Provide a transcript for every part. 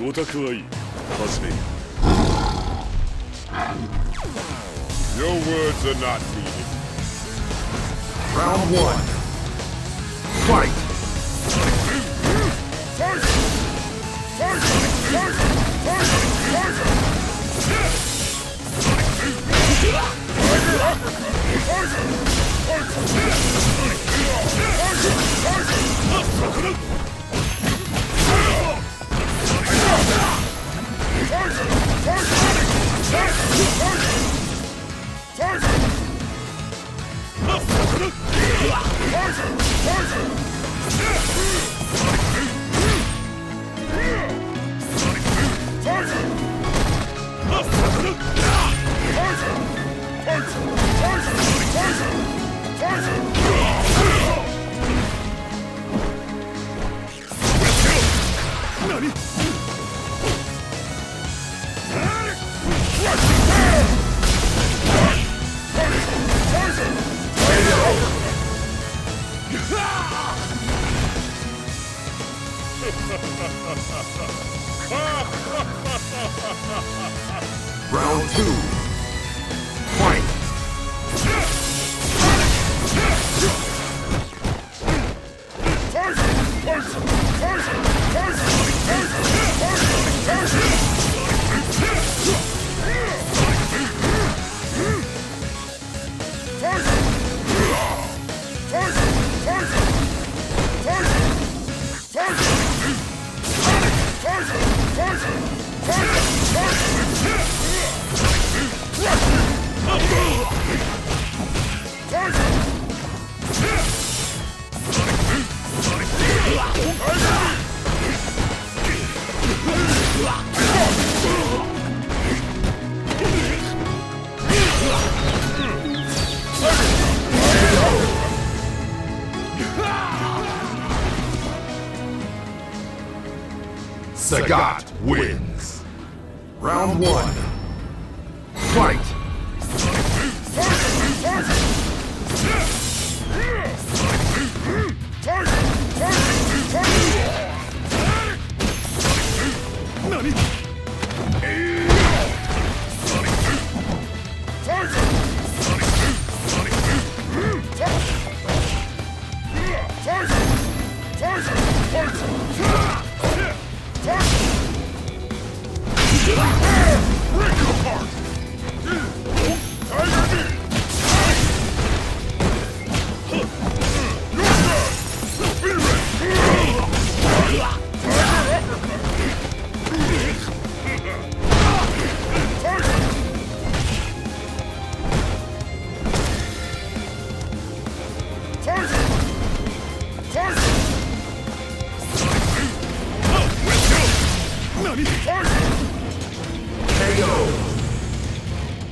ご託はいい始めよ Your words are not needed. Round one. Fight! Sagat wins. Round one. Fight!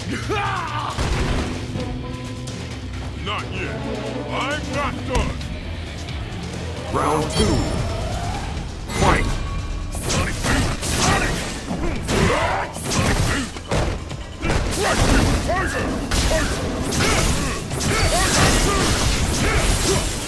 Not yet. I'm not done. Round two. Fight! Easy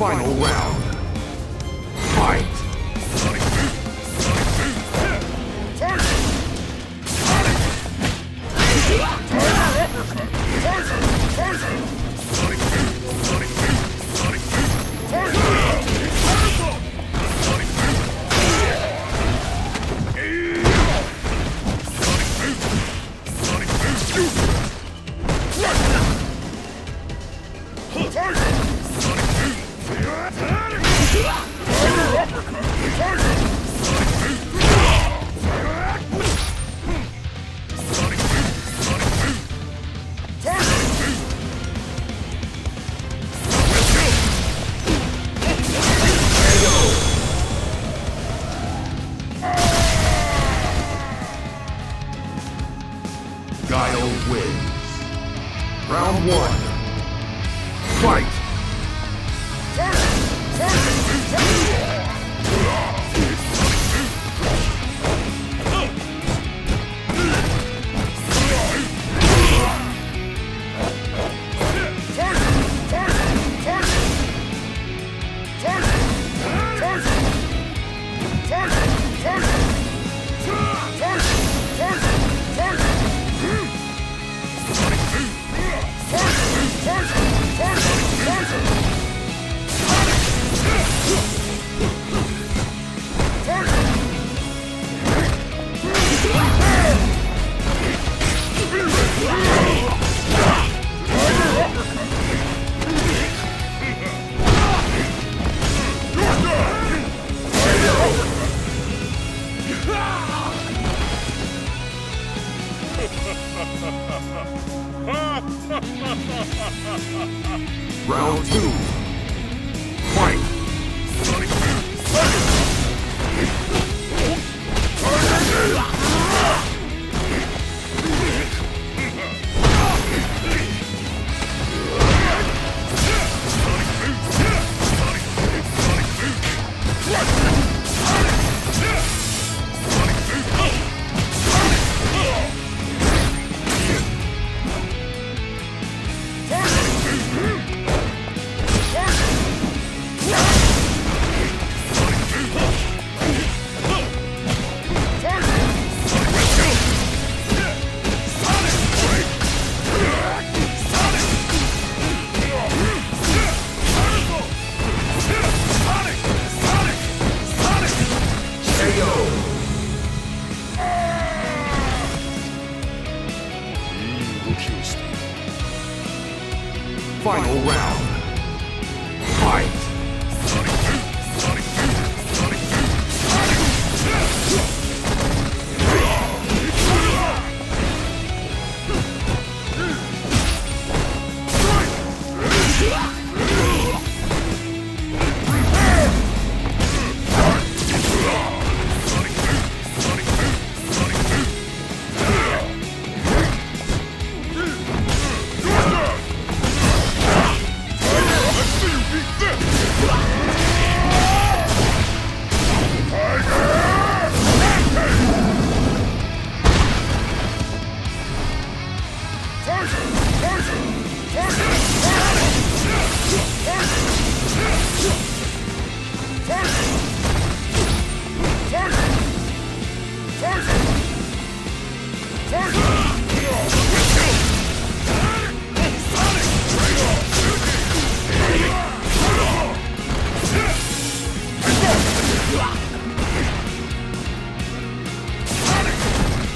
Final round. Round two.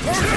Yeah.